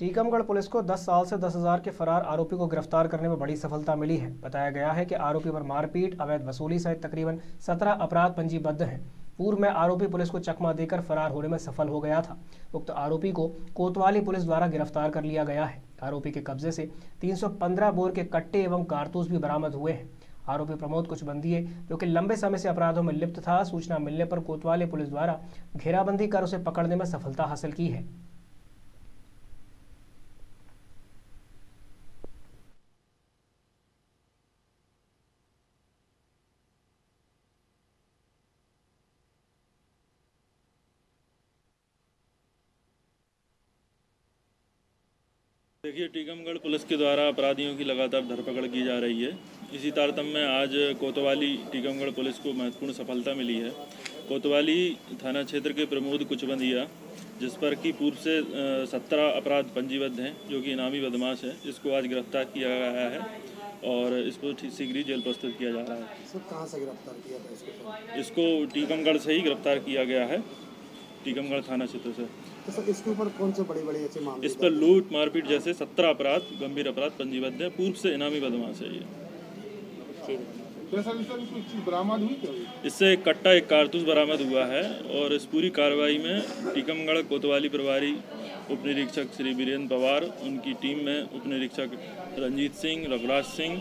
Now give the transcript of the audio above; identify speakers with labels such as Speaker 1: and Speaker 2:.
Speaker 1: Tikamgarh police को 10 साल से 10,000 के फरार आरोपी को गिरफ़्तार करने में बड़ी सफलता मिली है। बताया गया है कि आरोपी पर मारपीट अवैध वसूली सहित तकरीबन 17 अपराध पंजीबद्ध हैं। पूर्व में आरोपी पुलिस को चकमा देकर फरार होने में सफल हो गया था। उक्त आरोपी को कोतवाली पुलिस द्वारा गिरफ़्तार कर लिया गया है। आरोपी के कब्जे से 315 बोर के कट्टे एवं कारतूस भी बरामद हुए हैं। आरोपी प्रमोद कुछ बंदी है जो कि लंबे समय से अपराधों में लिप्त था सूचना मिलने पर कोतवाली पुलिस द्वारा घेराबंदी कर उसे पकड़ने में सफलता हासिल की है।
Speaker 2: देखिए टीकमगढ़ पुलिस के द्वारा अपराधियों की लगातार धरपकड़ की जा रही है। इसी तारतम्य में आज कोतवाली टीकमगढ़ पुलिस को महत्वपूर्ण सफलता मिली है। कोतवाली थाना क्षेत्र के प्रमोद कुचबंदिया जिस पर कि पूर्व से सत्रह अपराध पंजीबद्ध हैं जो कि इनामी बदमाश है इसको आज गिरफ़्तार किया गया है और इसको शीघ्र ही जेल प्रस्तुत किया जा रहा है।
Speaker 3: कहाँ से गिरफ़्तार किया इसको
Speaker 2: टीकमगढ़ से ही गिरफ़्तार किया गया है। टीकमगढ़ थाना क्षेत्र से।
Speaker 3: तो सर इसके ऊपर कौन से बड़े बड़े ऐसे मामले
Speaker 2: इस पर लूट मारपीट जैसे सत्रह अपराध गंभीर अपराध पंजीबद्ध है। पूर्व से इनामी बदमाश है ये।
Speaker 3: बरामद हुई
Speaker 2: इससे एक कट्टा एक कारतूस बरामद हुआ है और इस पूरी कार्रवाई में टीकमगढ़ कोतवाली प्रभारी उप निरीक्षक श्री वीरेंद्र पवार उनकी टीम में उप निरीक्षक रंजीत सिंह रघुराज सिंह